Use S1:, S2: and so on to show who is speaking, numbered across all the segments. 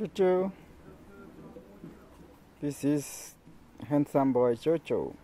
S1: Jojo. This is handsome boy Jojo.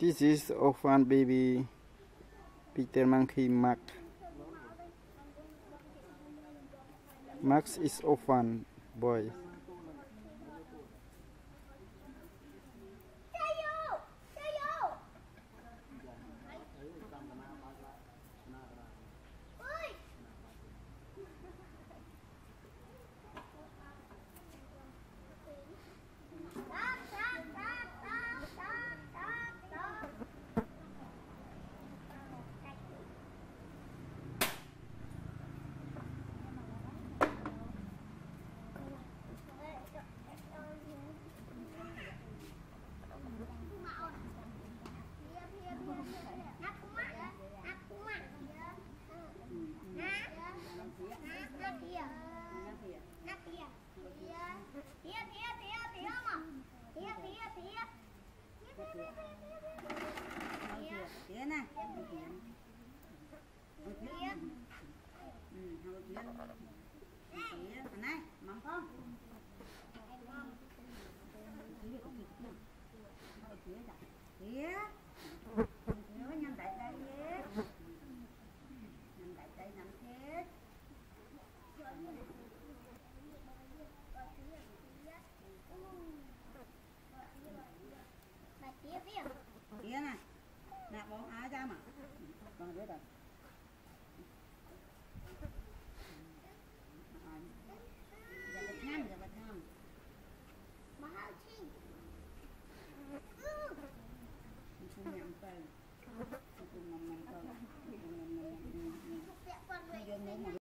S1: This is orphan baby pigtail monkey Mack. Mack is orphan boy.
S2: tía này hồng tía ừ hồng tía hồng tía này mắm không tía tía tía 别呢，那我阿家嘛，放这边。